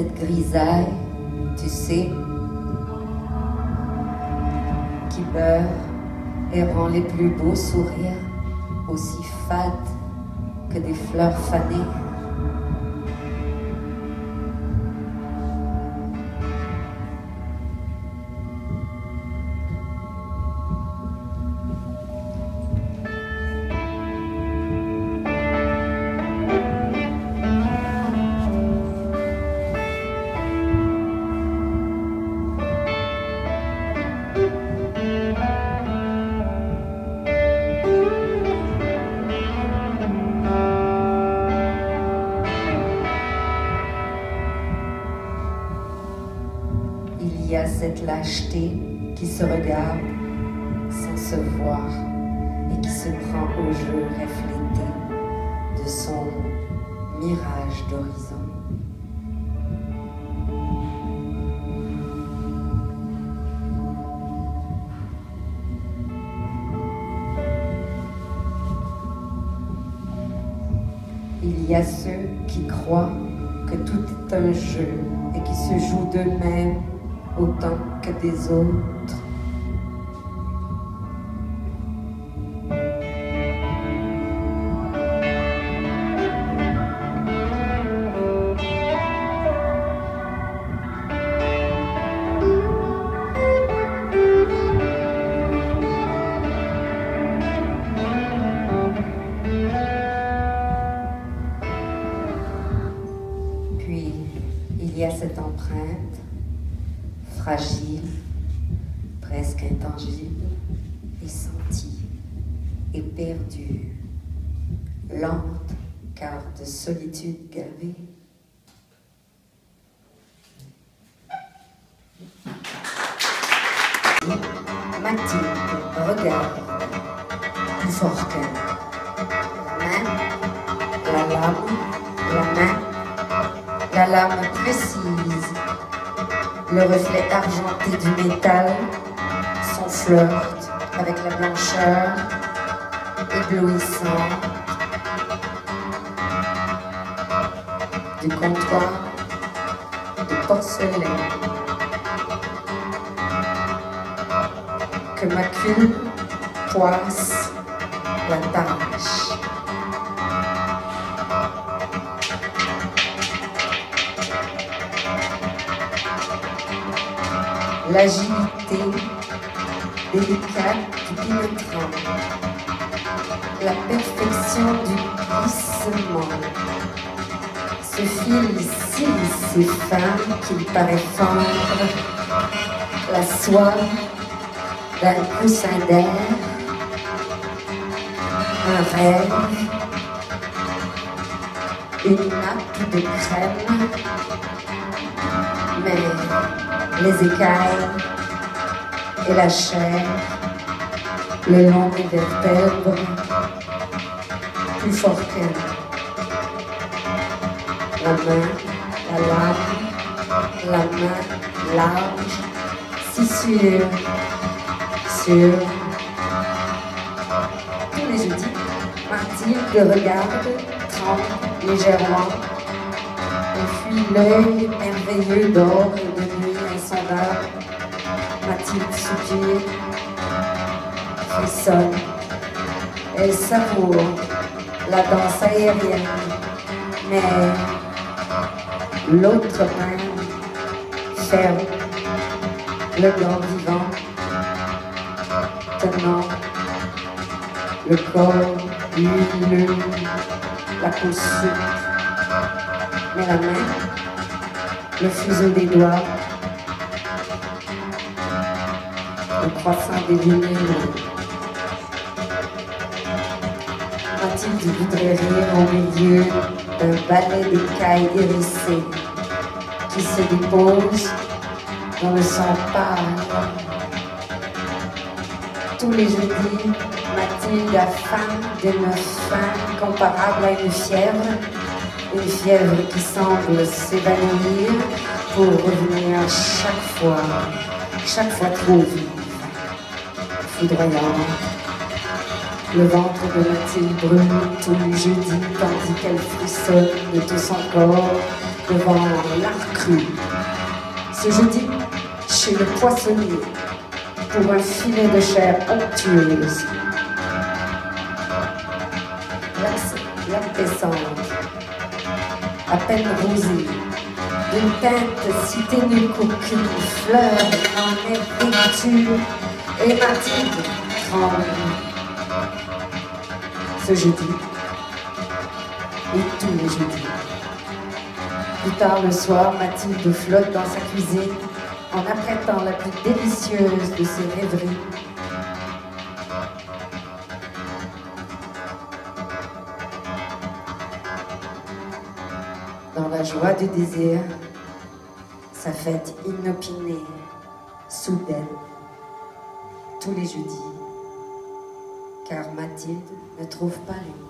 cette grisaille, tu sais, qui beurre et rend les plus beaux sourires aussi fades que des fleurs fanées. Il y a cette lâcheté qui se regarde sans se voir et qui se prend au jeu reflété de son mirage d'horizon. Il y a ceux qui croient que tout est un jeu et qui se jouent d'eux-mêmes autant que des autres. Puis, il y a cette empreinte fragile, presque intangible, et sentie, et perdue, lente, car de solitude gavée. Mathilde regarde plus fort qu'elle. La main, la lame, la main, la lame précise, le reflet argenté du métal, son avec la blancheur éblouissante du comptoir de porcelaine que ma queue poisse la tâche. L'agilité délicate du pénétrant, la perfection du glissement. Ce fil si fin qu'il paraît fendre la soie d'un coussin d'air, un rêve, une nappe de crème, mais les écailles et la chair, le long des vertèbres, plus fort qu'elle. La main, la lame, la main large, si sûre, sûre. Tous les jeudis, Mathilde regarde, trempe légèrement, et fuit l'œil merveilleux d'or et de insondable. Mathilde soupire, frissonne. Elle savoure la danse aérienne, mais l'autre main ferme le gant vivant, tenant le corps lumineux, la peau mais la main, le fuseau des doigts, le croissant des lumières. Mathilde voudrait rire au milieu d'un balai d'écailles hérissées qui se dépose dans le sang pâle. Tous les jeudis, Mathilde a faim d'une faim comparable à une fièvre, une fièvre qui semble s'évanouir pour revenir chaque fois, chaque fois trop vive, Le ventre de Mathilde brûle tous les jeudis tandis qu'elle frissonne de tout son corps devant l'art cru. Ce jeudi, chez le poissonnier, pour un filet de chair onctueuse. La descente, à peine rosée, d'une teinte si ténue qu'aucune fleur n'en est vêtue, et Mathilde tremble. Ce jeudi, et tous les jeudis. Plus tard le soir, Mathilde flotte dans sa cuisine en apprêtant la plus délicieuse de ses rêveries. Dans la joie du désir, sa fête inopinée, soudaine, tous les jeudis, car Mathilde ne trouve pas les mots.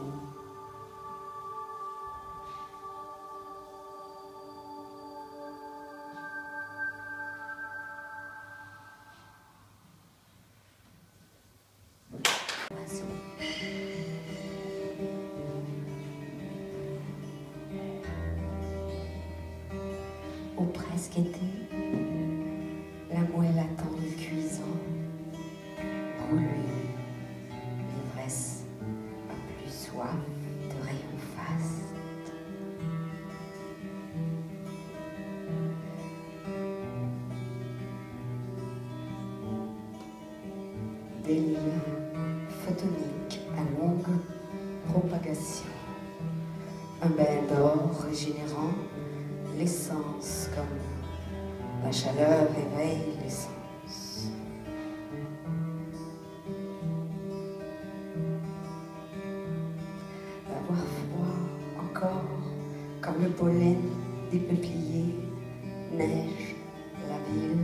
Au presque Un bain d'or régénérant l'essence comme la chaleur éveille l'essence. Avoir froid encore comme le pollen des peupliers, neige la ville.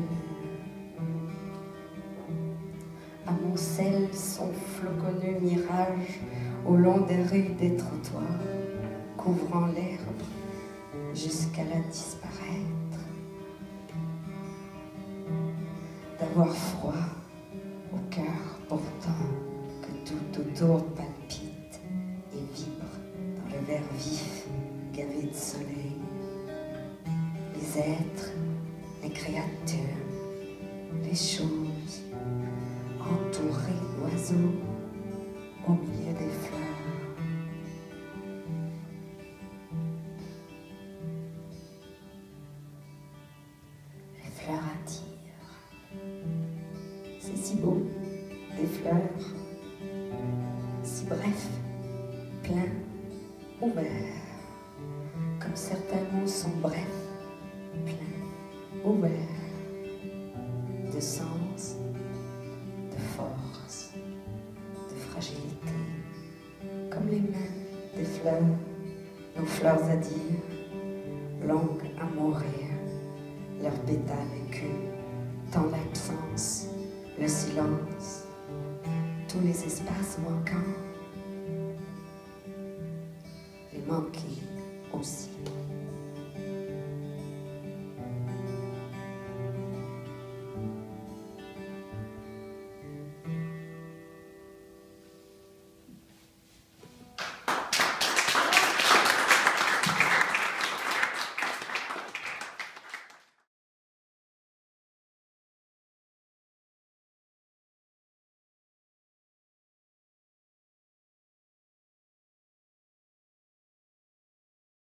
Des rues des trottoirs, couvrant l'herbe jusqu'à la disparaître. D'avoir froid au cœur pourtant que tout autour palpite et vibre dans le verre vif gavé de soleil. Les êtres, les créatures, les choses entourées d'oiseaux au milieu des fleurs si beau, des fleurs, si bref, plein, ouvert, comme certains mots sont brefs, plein, ouverts, de sens, de force, de fragilité, comme les mains des fleurs, nos fleurs à dire, longues à mourir leurs pétales tous les espaces manquants, les manqués aussi.